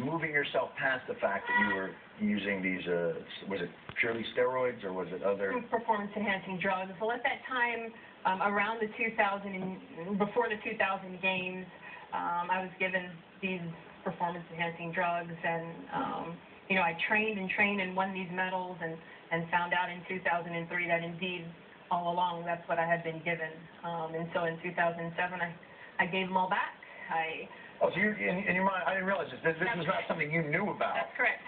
moving yourself past the fact that you were using these, uh, was it purely steroids or was it other? performance enhancing drugs. Well, at that time, um, around the 2000, before the 2000 games, um, I was given these performance enhancing drugs and, um, you know, I trained and trained and won these medals and, and found out in 2003 that indeed all along that's what I had been given. Um, and so in 2007, I, I gave them all back. I, Oh, so you, in, in your mind, I didn't realize this, this, this was not something you knew about. that's correct.